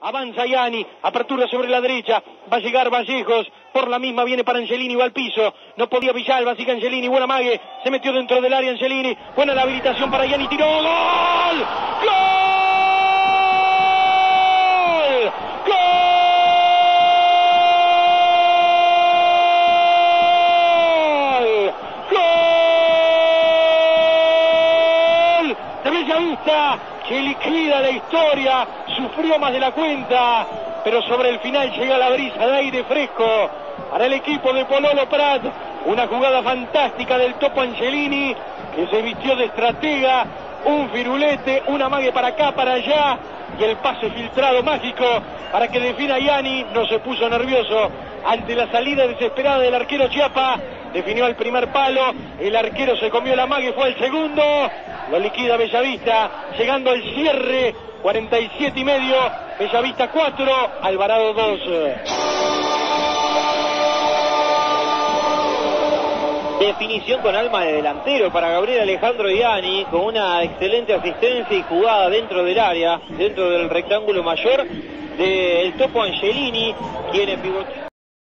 Avanza Yani, apertura sobre la derecha, va a llegar Vallejos, por la misma viene para Angelini, va al piso, no podía Villalba, sigue Angelini, buena mague, se metió dentro del área Angelini, buena la habilitación para Yani, tiró, ¡gol! ¡Gol! Bellavista que liquida la historia, sufrió más de la cuenta, pero sobre el final llega la brisa de aire fresco para el equipo de Pololo Prat. Una jugada fantástica del Topo Angelini que se vistió de estratega, un firulete, una mague para acá, para allá y el pase filtrado mágico para que defina Yani, no se puso nervioso ante la salida desesperada del arquero Chiapa, definió el primer palo, el arquero se comió la mague, fue el segundo, lo liquida Bellavista, llegando al cierre, 47 y medio, Bellavista 4, Alvarado 2. Definición con alma de delantero para Gabriel Alejandro Iani, con una excelente asistencia y jugada dentro del área, dentro del rectángulo mayor del Topo Angelini, quien pivoteó.